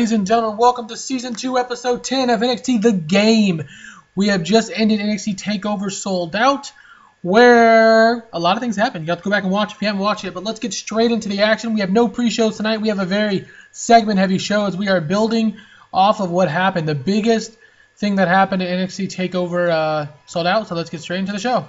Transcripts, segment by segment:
Ladies and gentlemen, welcome to Season 2, Episode 10 of NXT The Game. We have just ended NXT TakeOver Souled Out, where a lot of things happened. You have to go back and watch if you haven't watched it, but let's get straight into the action. We have no pre-shows tonight. We have a very segment-heavy show as we are building off of what happened. The biggest thing that happened at NXT TakeOver uh, Souled Out, so let's get straight into the show.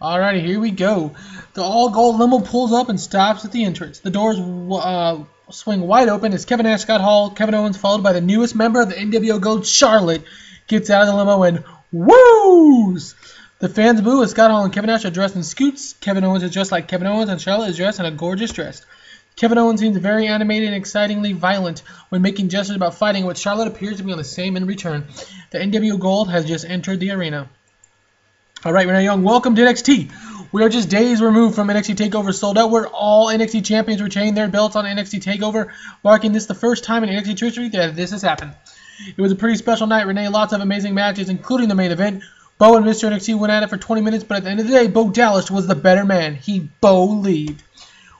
Alrighty, here we go. The all gold limo pulls up and stops at the entrance. The doors uh, swing wide open as Kevin Nash, Hall, Kevin Owens, followed by the newest member of the NWO Gold, Charlotte, gets out of the limo and woos! The fans boo as Scott Hall and Kevin Nash are dressed in scoots. Kevin Owens is dressed like Kevin Owens, and Charlotte is dressed in a gorgeous dress. Kevin Owens seems very animated and excitingly violent when making gestures about fighting, which Charlotte appears to be on the same in return. The NWO Gold has just entered the arena. All right, Renee Young, welcome to NXT. We are just days removed from NXT TakeOver Souled Out, where all NXT champions retain their belts on NXT TakeOver, marking this the first time in NXT history that this has happened. It was a pretty special night, Renee. Lots of amazing matches, including the main event. Bo and Mr. NXT went at it for 20 minutes, but at the end of the day, Bo Dallas was the better man. He Bo lead.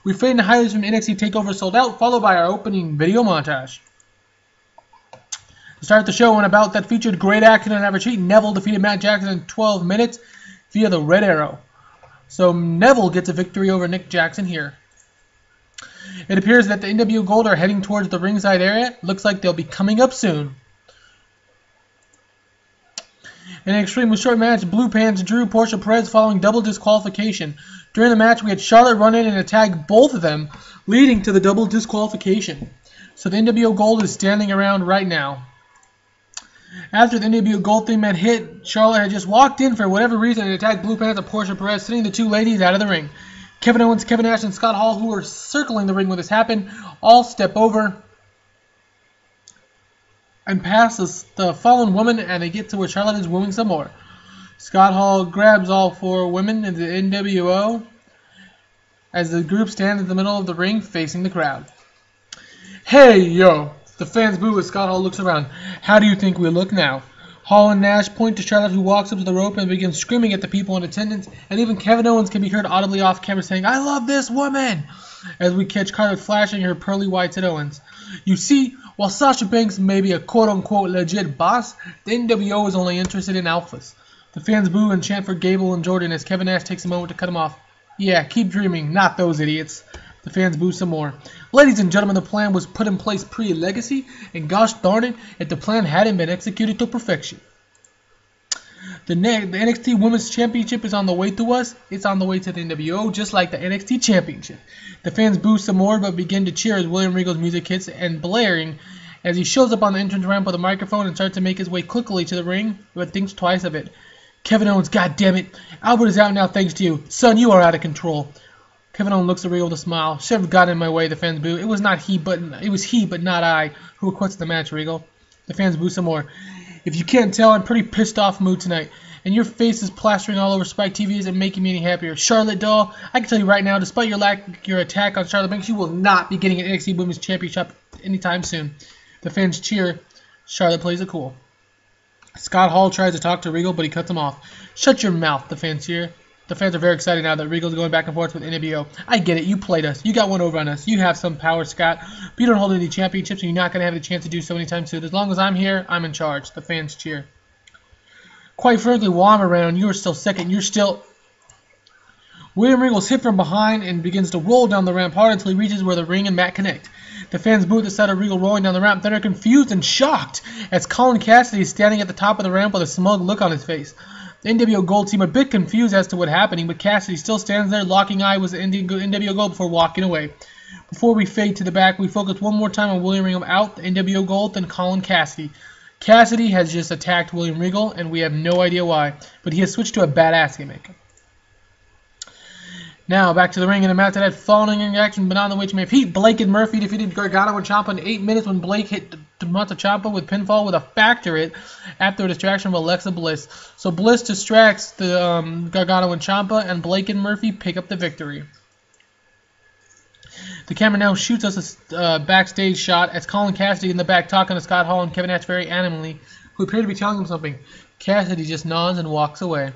We fade into highlights from NXT TakeOver Souled Out, followed by our opening video montage. To start the show, an about that featured great action and average heat, Neville defeated Matt Jackson in 12 minutes via the Red Arrow. So Neville gets a victory over Nick Jackson here. It appears that the NWO Gold are heading towards the ringside area. Looks like they'll be coming up soon. In an extremely short match, Blue Pants drew Portia Perez following double disqualification. During the match, we had Charlotte run in and attack both of them, leading to the double disqualification. So the NWO Gold is standing around right now. After the NWO Gold theme had hit, Charlotte had just walked in for whatever reason and attacked Blue Pants and Portia Perez, sending the two ladies out of the ring. Kevin Owens, Kevin Nash, and Scott Hall, who were circling the ring when this happened, all step over and pass the fallen woman, and they get to where Charlotte is wooing some more. Scott Hall grabs all four women in the NWO as the group stands in the middle of the ring facing the crowd. Hey, yo! The fans boo as Scott Hall looks around. How do you think we look now? Hall and Nash point to Charlotte, who walks up to the rope and begins screaming at the people in attendance, and even Kevin Owens can be heard audibly off camera saying, I love this woman! As we catch Charlotte flashing her pearly whites at Owens. You see, while Sasha Banks may be a quote-unquote legit boss, the NWO is only interested in alphas. The fans boo and chant for Gable and Jordan as Kevin Nash takes a moment to cut him off. Yeah, keep dreaming, not those idiots. The fans boo some more. Ladies and gentlemen, the plan was put in place pre-Legacy, and gosh darn it, if the plan hadn't been executed to perfection. The, the NXT Women's Championship is on the way to us. It's on the way to the NWO, just like the NXT Championship. The fans boo some more, but begin to cheer as William Regal's music hits and blaring as he shows up on the entrance ramp with a microphone and starts to make his way quickly to the ring, but thinks twice of it. Kevin Owens, goddammit, Albert is out now thanks to you. Son, you are out of control. Kevin Owens looks at Regal with a smile. Should have gotten in my way, the fans boo. It was not he, but it was he, but not I, who requested the match, Regal. The fans boo some more. If you can't tell, I'm pretty pissed off mood tonight. And your face is plastering all over Spike TV isn't making me any happier. Charlotte Doll, I can tell you right now, despite your lack your attack on Charlotte Banks, you will not be getting an NXT Women's Championship anytime soon. The fans cheer. Charlotte plays it cool. Scott Hall tries to talk to Regal, but he cuts him off. Shut your mouth, the fans cheer. The fans are very excited now that Regal's going back and forth with NWO. I get it. You played us. You got one over on us. You have some power, Scott. But you don't hold any championships, and you're not going to have the chance to do so anytime soon. As long as I'm here, I'm in charge. The fans cheer. Quite frankly, while I'm around, you are still second. You're still... William Regal's hit from behind and begins to roll down the ramp hard until he reaches where the ring and mat connect. The fans boo at the sight of Regal rolling down the ramp. Then are confused and shocked as Colin Cassady is standing at the top of the ramp with a smug look on his face. The NWO Gold team a bit confused as to what's happening, but Cassady still stands there, locking eye with the NWO Gold before walking away. Before we fade to the back, we focus one more time on William Regal out, the NWO Gold, then Colin Cassady. Cassady has just attacked William Regal, and we have no idea why, but he has switched to a badass gimmick. Now, back to the ring in a match that had falling in action, but on the which may have heat. Blake and Murphy defeated Gargano and Ciampa in 8 minutes when Blake hit Ciampa with pinfall with a factor it after a distraction of Alexa Bliss. So Bliss distracts the um, Gargano and Ciampa, and Blake and Murphy pick up the victory. The camera now shoots us a uh, backstage shot as Colin Cassady in the back talking to Scott Hall and Kevin Nash very animally, who appear to be telling him something. Cassady just nods and walks away.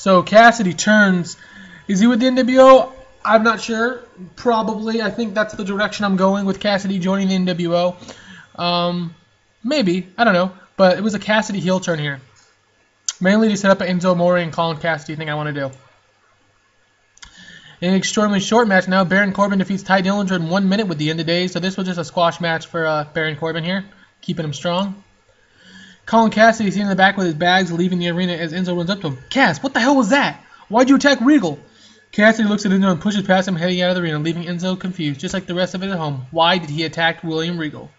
So Cassady turns. Is he with the NWO? I'm not sure. Probably. I think that's the direction I'm going with Cassady joining the NWO. Um, maybe. I don't know. But it was a Cassady heel turn here. Mainly to set up an Enzo Amore and Colin Cassady thing I want to do. In an extremely short match now, Baron Corbin defeats Tye Dillinger in one minute with the end of days. So this was just a squash match for uh, Baron Corbin here, keeping him strong. Colin Cassady seen in the back with his bags leaving the arena as Enzo runs up to him. Cass, what the hell was that? Why'd you attack Regal? Cassady looks at Enzo and pushes past him, heading out of the arena, leaving Enzo confused, just like the rest of it at home. Why did he attack William Regal?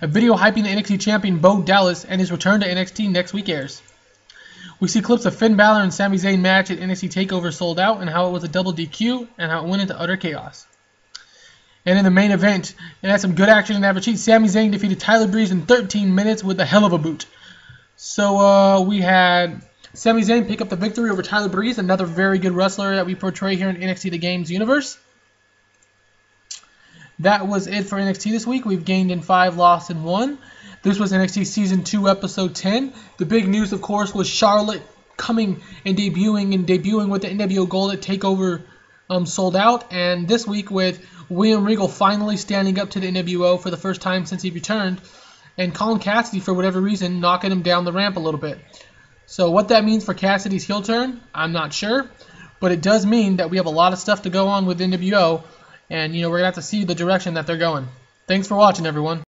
A video hyping the NXT champion Bo Dallas and his return to NXT next week airs. We see clips of Finn Balor and Sami Zayn match at NXT TakeOver Souled Out, and how it was a double DQ, and how it went into utter chaos. And in the main event, it had some good action and average heat. Sami Zayn defeated Tyler Breeze in 13 minutes with a hell of a boot. So uh, we had Sami Zayn pick up the victory over Tyler Breeze, another very good wrestler that we portray here in NXT The Games universe. That was it for NXT this week. We've gained in 5, lost in 1. This was NXT Season 2, Episode 10. The big news, of course, was Charlotte coming and debuting and debuting with the NWO Gold at TakeOver um, Souled Out. And this week with William Regal finally standing up to the NWO for the first time since he returned. And Colin Cassady, for whatever reason, knocking him down the ramp a little bit. So what that means for Cassady's heel turn, I'm not sure. But it does mean that we have a lot of stuff to go on with NWO. And, you know, we're going to have to see the direction that they're going. Thanks for watching, everyone.